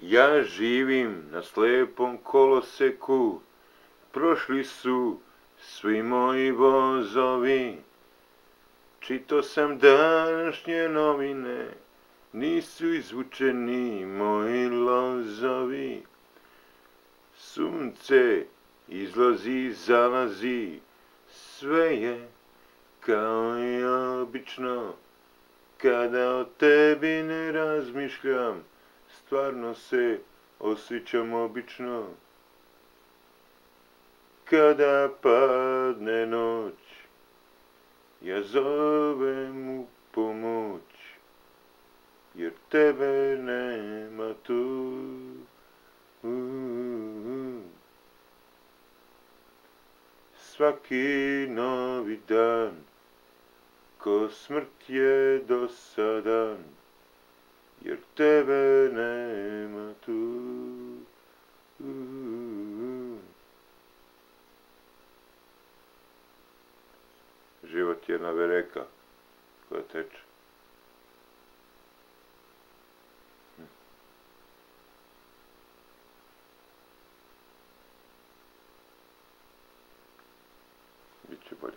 Ja živim na slepom koloseku, prošli su svi moji vozovi. Čito sam današnje novine, nisu izvučeni moji lozovi. Sunce izlazi, zalazi, sve je kao i obično. Kada o tebi ne razmišljam, stvarno se osjećam obično. Kada padne noć, ja zovem u pomoć, jer tebe nema tu. Svaki novi dan, ko smrt je dosadan, nema tu. Život je jedna vereka koja teče. Hm. Biće bolje.